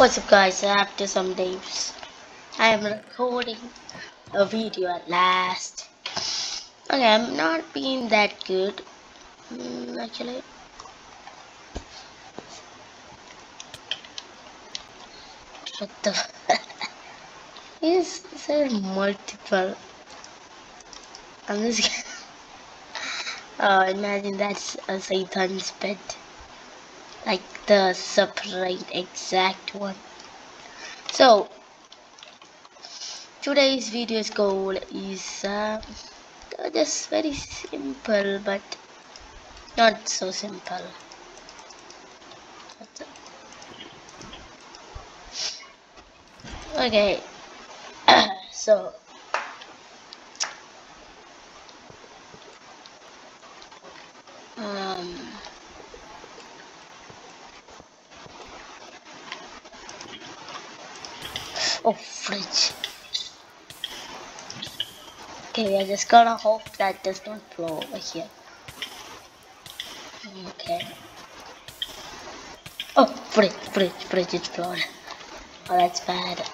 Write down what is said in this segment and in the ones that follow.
What's up guys, after some days I am recording a video at last. Okay, I'm not being that good mm, actually. What the is there multiple I'm just Oh imagine that's a Satan's bed like the separate exact one. So today's video's goal is uh, just very simple but not so simple. Okay. So um Oh, fridge. Okay, we are just gonna hope that does not blow over here. Okay. Oh, fridge, fridge, fridge, it's blown. Oh, that's bad.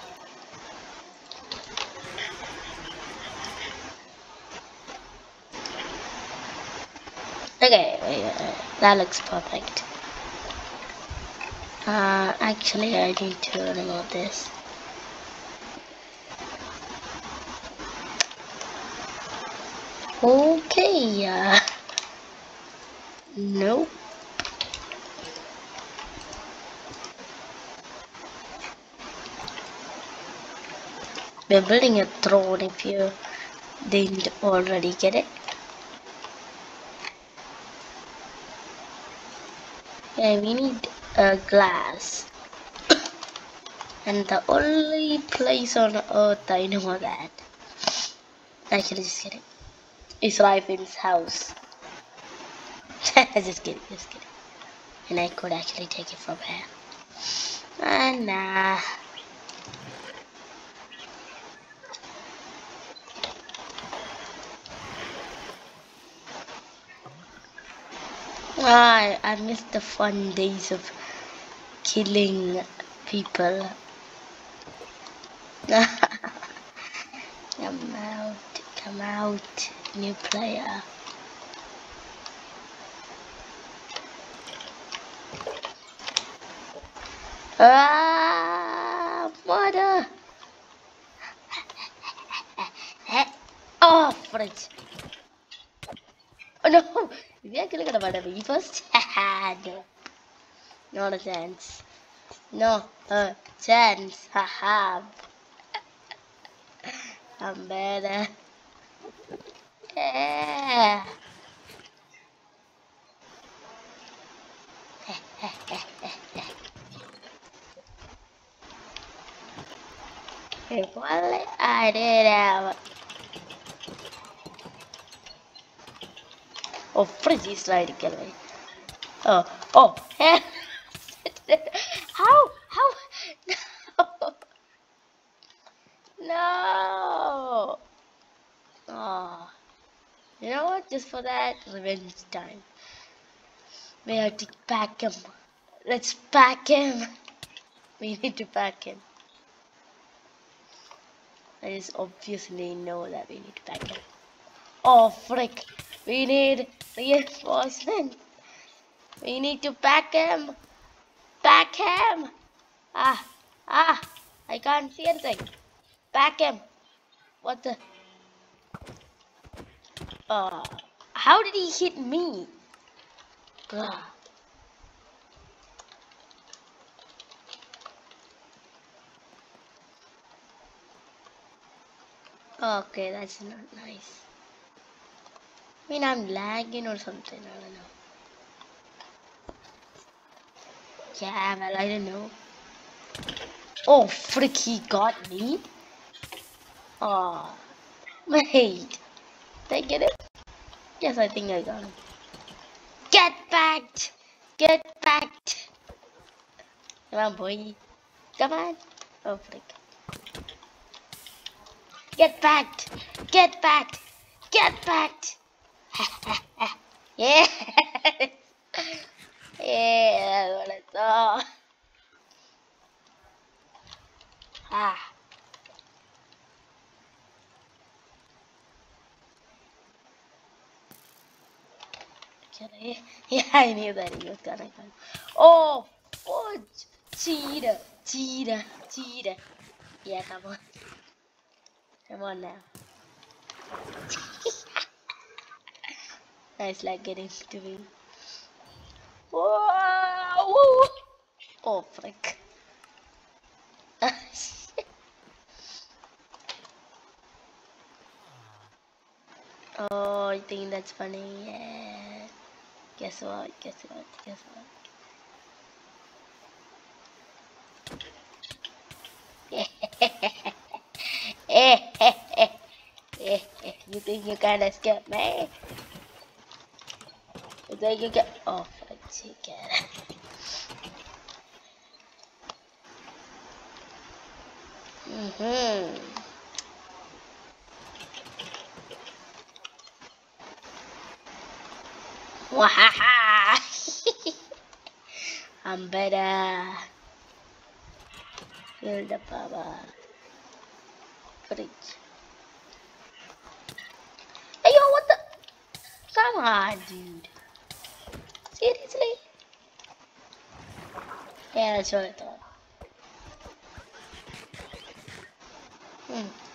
Okay, that looks perfect. Uh, actually, I need to remove this. Okay, uh, nope. We're building a throne if you didn't already get it. Okay, we need a glass. and the only place on earth I know that. Actually, just kidding is Ryvin's house. just kidding, just kidding. And I could actually take it from here. And nah. I, I miss the fun days of killing people. come out, new player. Ah, mother! oh, fridge. Oh no! We are get a me first. no. Not a chance. No a chance. Haha. I'm better. If only I did have Oh, to kill me. Oh, oh, how, how, no, no. Oh. You know what? Just for that, revenge time. We have to pack him. Let's pack him. We need to pack him. I just obviously know that we need to pack him. Oh, frick. We need reinforcement. We need to pack him. Pack him. Ah, ah. I can't see anything. Pack him. What the? Uh, how did he hit me? Ugh. Okay, that's not nice. I mean, I'm lagging or something, I don't know. Yeah, well, I don't know. Oh, frick, he got me? Oh, mate. Did I get it? Yes, I think I got him. Get back! Get back! Come on, boy. Come on. Oh, frick. Get back! Get back! Get back! yeah! yeah, that's what I thought. Ah. Yeah, I knew that he was gonna come. Oh! Cheetah, cheetah, cheetah. Yeah, come on. Come on now. nice like getting to me. Whoa! Oh, frick. oh, I think that's funny. Yeah. Guess what? Guess what? Guess what? you think you can escape me? You think you can? Oh, fuck, chicken. Mm-hmm. Wahaha! I'm better. Feel the power. Fridge. Hey yo, what the? Come on, dude. Seriously? Yeah, that's what I thought. Hmm.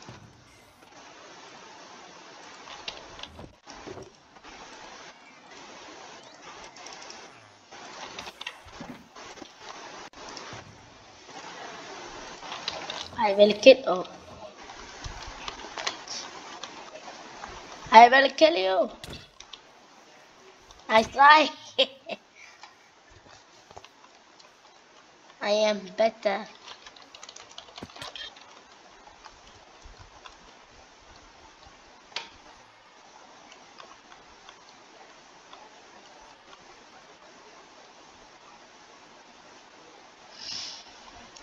I will kill. Oh. I will kill you. I try. I am better.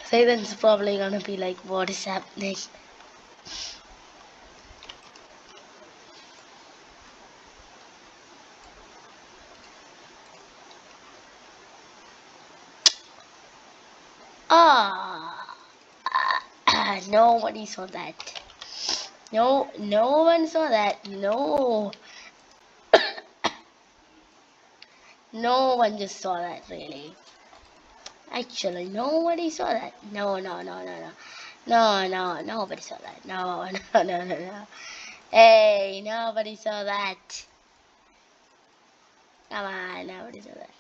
Satan's probably gonna be like, what is happening? Ah, nobody saw that. No, no one saw that. No. no one just saw that, really. Actually, nobody saw that. No, no, no, no, no. No, no, nobody saw that. No, no, no, no, no. Hey, nobody saw that. Come on, nobody saw that.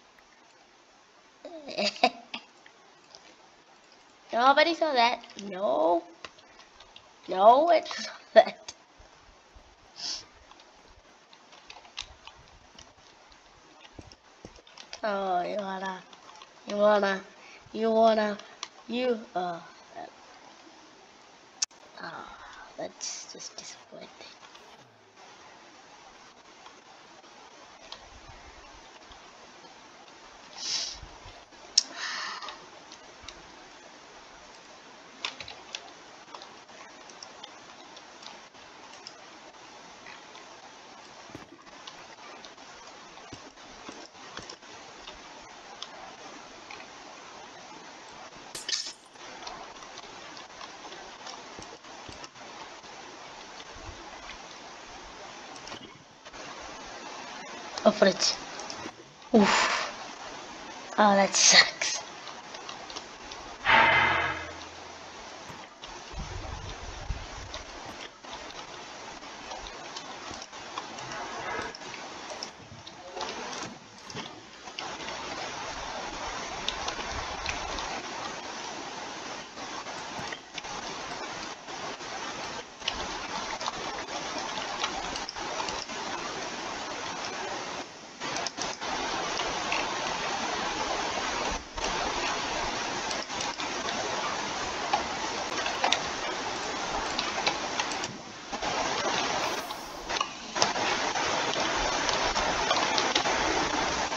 nobody saw that. No. No one saw that. Oh, you wanna, you wanna, you wanna, you, uh, uh, that's just disappointing. Oh, fridge. Oof. Oh, that sucks.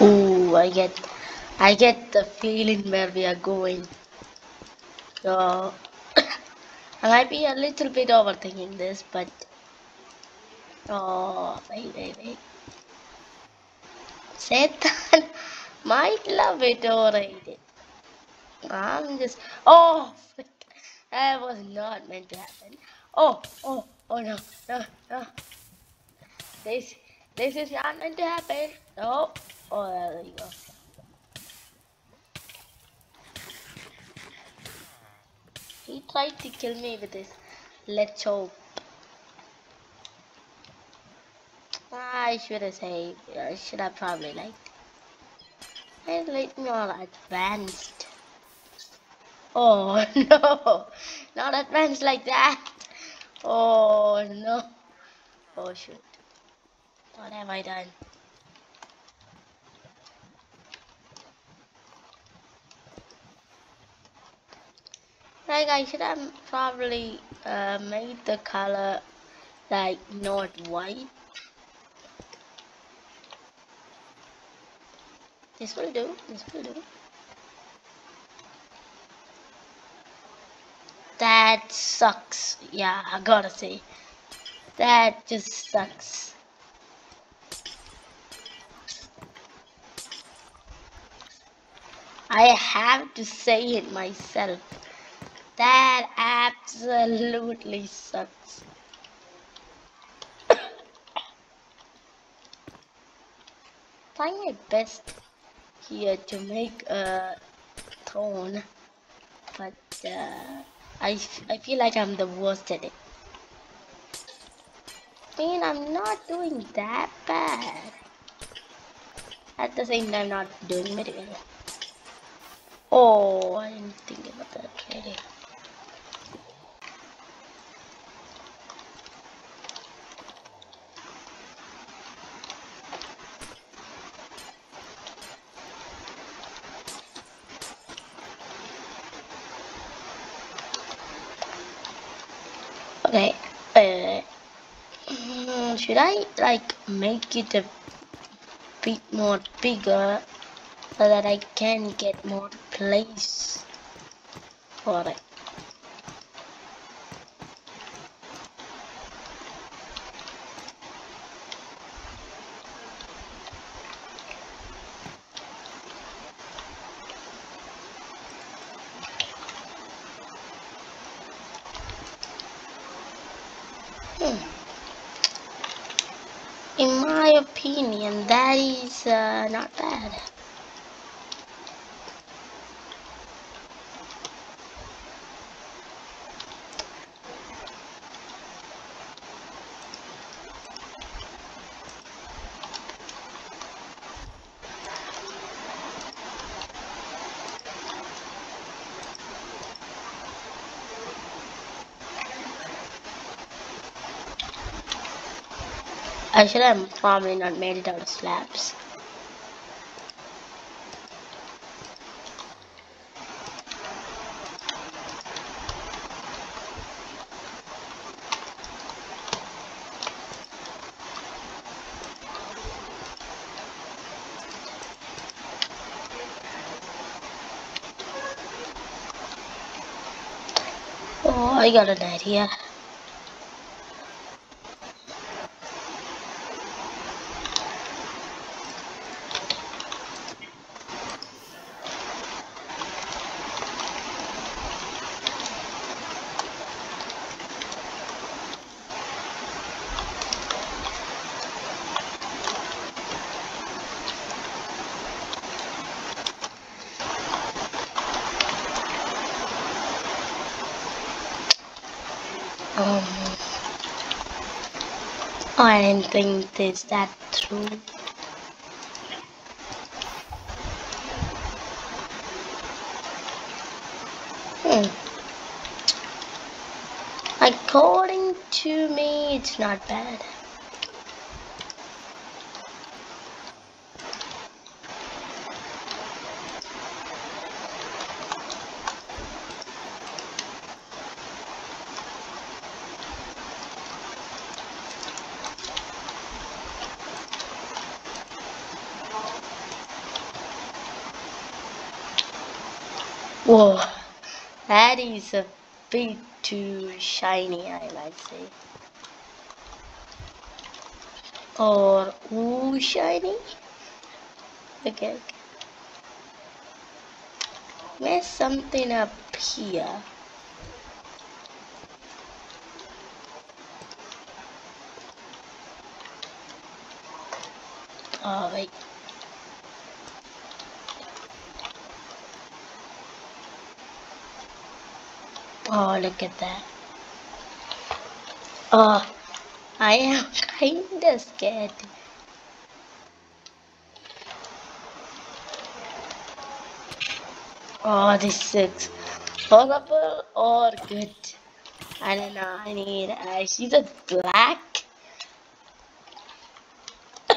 Ooh, I get, I get the feeling where we are going. So, I might be a little bit overthinking this, but oh, wait, wait, wait. Satan might love it it. I'm just, oh. That was not meant to happen. Oh, oh, oh no, no, no. This, this is not meant to happen. No. Oh, uh, there you go. He tried to kill me with this. Let's hope. I should have saved. I should have probably like. And let me all advanced. Oh no, not advanced like that. Oh no. Oh shoot. What have I done? Like I should have probably uh, made the color like not white. This will do, this will do. That sucks. Yeah, I gotta say. That just sucks. I have to say it myself. That absolutely sucks. Trying my best here to make a tone, but uh, I, I feel like I'm the worst at it. I mean, I'm not doing that bad. At the same time, not doing very well. Oh, I didn't think about that really. Okay, uh, mm, should I like make it a bit more bigger so that I can get more place for it? Hmm. In my opinion, that is uh, not bad. I should have probably not made it out of slabs. Oh, I got an idea. Um, I didn't think this that true. Hmm. According to me, it's not bad. Whoa, that is a bit too shiny, I might say. Or ooh shiny. Okay. There's something up here. Oh wait. Oh, look at that. Oh, I am kinda scared. Oh, this sucks. Horrible or good? I don't know. I need. Uh, she's a black.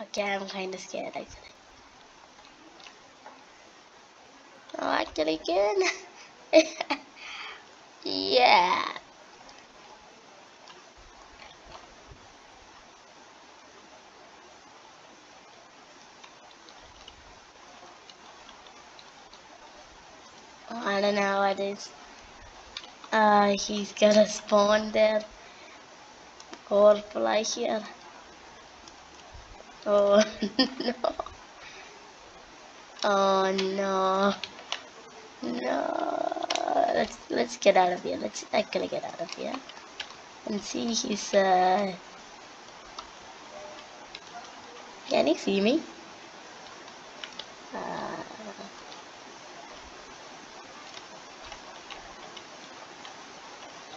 okay, I'm kind of scared actually. Again. yeah. I don't know what is. Uh, he's gonna spawn there. Or fly here. Oh no. Oh no. No. Let's let's get out of here. Let's actually get out of here. And see he's uh Can he see me? Uh,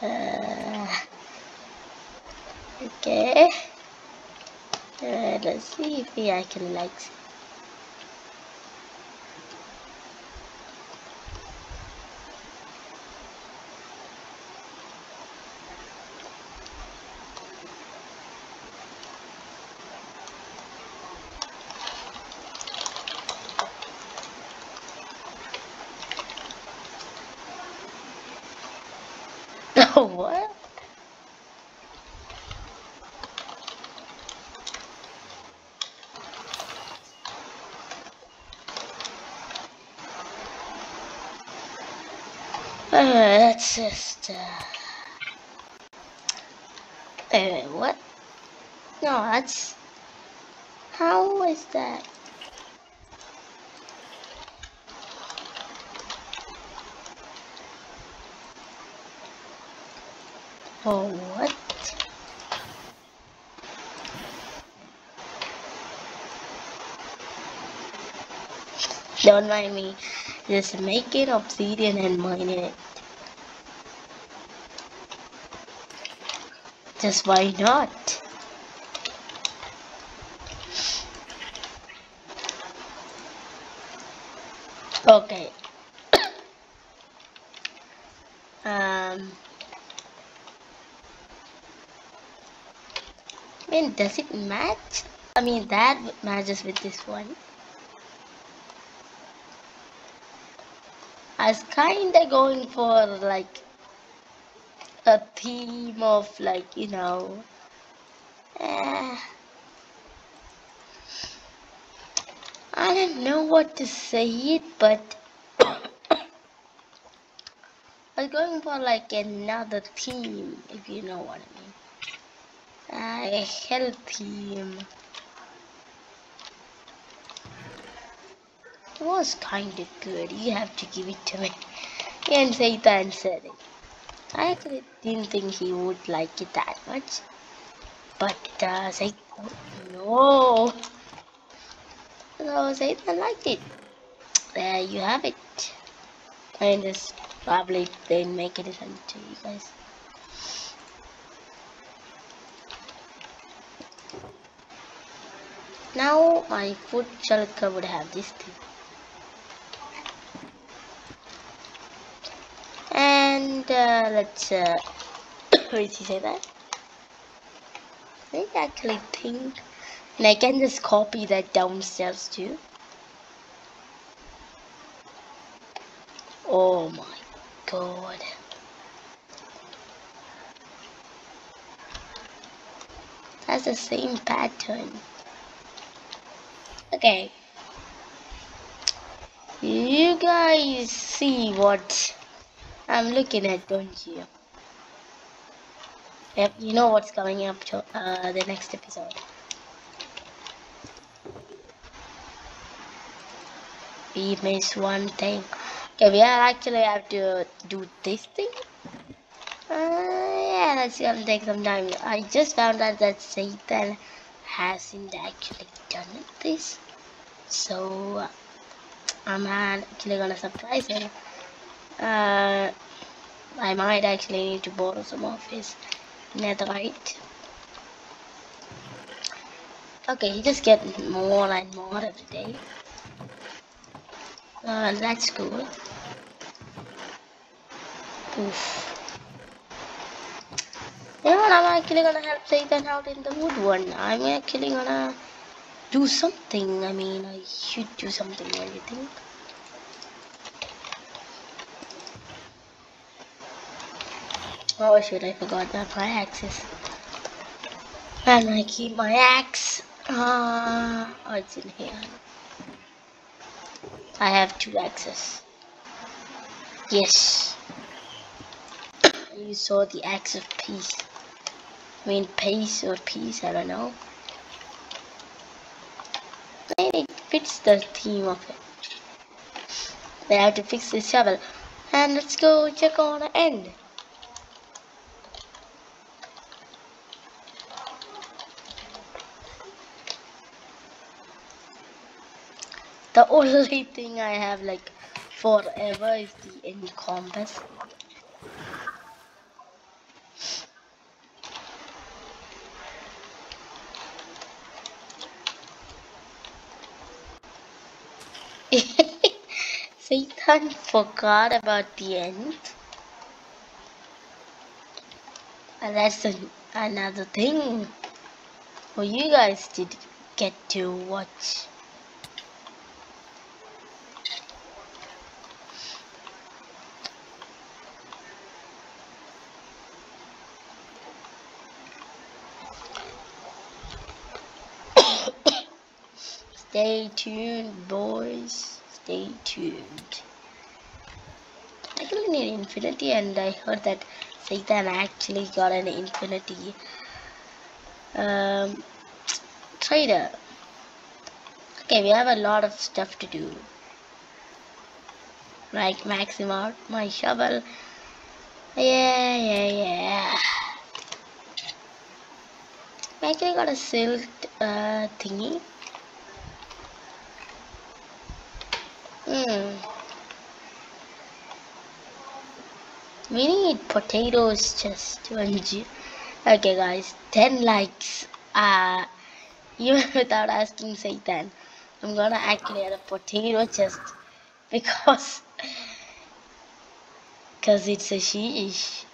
Uh, okay. Uh, let's see if he actually likes it. Oh, what? Uh, that's just, uh... Wait, what? No, that's... How is that? Oh, what? Don't mind me. Just make it obsidian and mine it. Just why not? Okay. um. I mean, does it match? I mean, that matches with this one. I was kinda going for like a theme of like, you know, eh, I don't know what to say it, but I'm going for like another theme, if you know what I mean. A health theme. It was kind of good. You have to give it to me. And Satan said it. I actually didn't think he would like it that much. But uh, Satan, no. So Satan liked it. There you have it. And just probably didn't make it to you guys. Now my food shulker would have this thing. And uh, let's uh, wait, he say that? I actually think, and I can just copy that downstairs too. Oh my god. That's the same pattern. Okay. You guys see what I'm looking at, don't you? Yep, you know what's coming up to uh, the next episode. We missed one thing. Okay, we actually have to do this thing. Uh, yeah, that's gonna take some time. I just found out that Satan hasn't actually done this. So, I'm actually gonna surprise him. Uh, I might actually need to borrow some of his netherite. Okay, he just getting more and more every day. Uh, that's cool. Oof. You know what, I'm actually gonna help Satan out in the wood one. I'm actually gonna do something. I mean, I should do something, do you think? Oh shit, I forgot that my axes. And I keep my axe. Ah, uh, oh, it's in here. I have two axes. Yes. you saw the axe of peace. I mean, peace or peace, I don't know. And It fits the theme of it. They have to fix the shovel. And let's go check on the end. The only thing I have like forever is the end compass. Satan forgot about the end. And that's an, another thing for you guys to get to watch. Stay tuned, boys. Stay tuned. I really need infinity, and I heard that Satan actually got an infinity um, trader. Okay, we have a lot of stuff to do. Like maximum out my shovel. Yeah, yeah, yeah. I actually got a silk uh, thingy. Hmm. We need potatoes just to enjoy. Okay, guys, 10 likes. Uh, even without asking Satan, I'm gonna actually add a potato chest because because it's a sheesh.